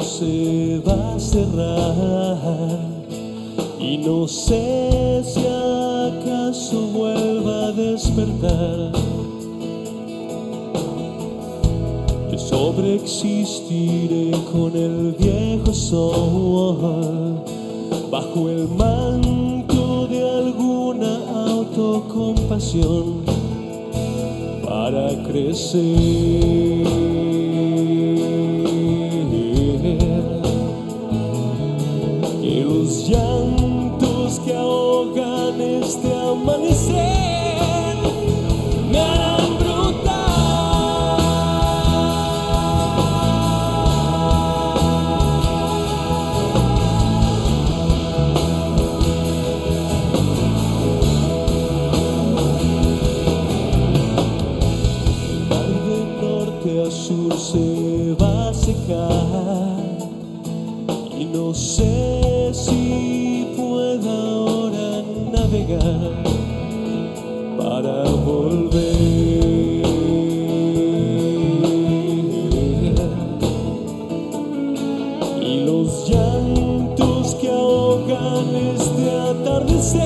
Se va a cerrar y no sé si acaso vuelva a despertar. Yo sobreexistiré con el viejo sol bajo el manto de alguna autocompasión para crecer. Que los llantos que ahogan este amanecer me harán de sur se va a secar y no sé para volver. Y los llantos que ahogan este atardecer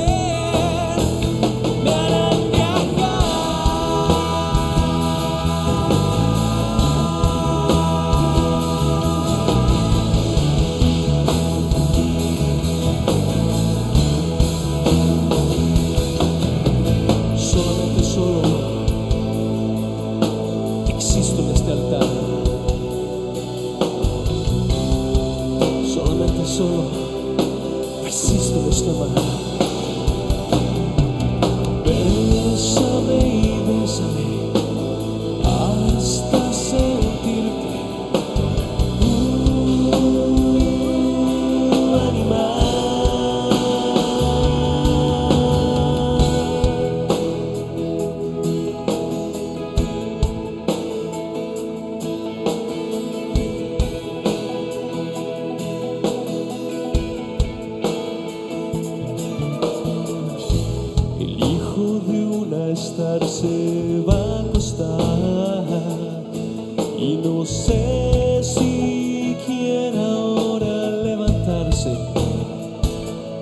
existo en este altar. Solamente solo persisto en este amar. Una estar se va a acostar y no sé si quiera ahora levantarse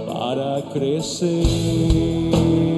para crecer.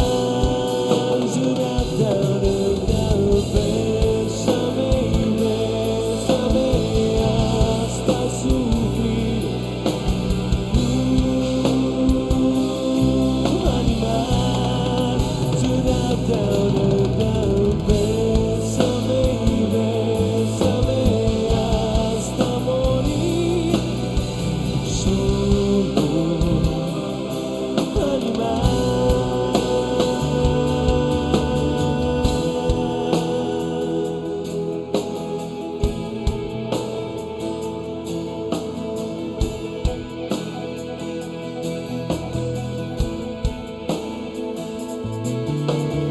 Bye.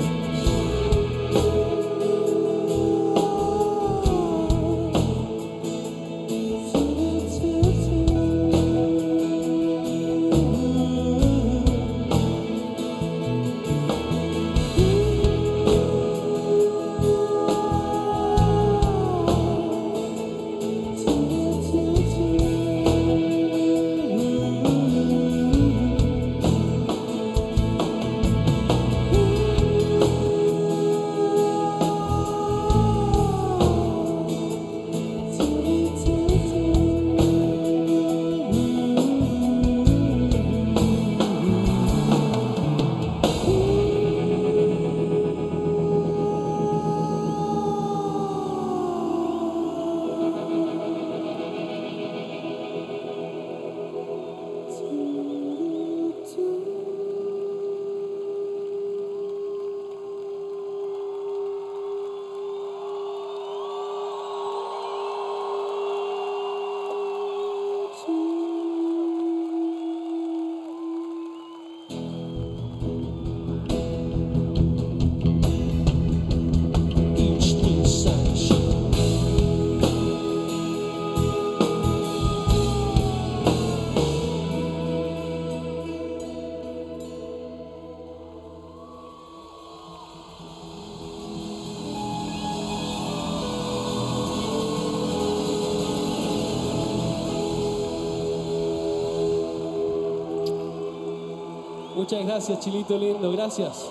Muchas gracias, Chilito lindo, gracias.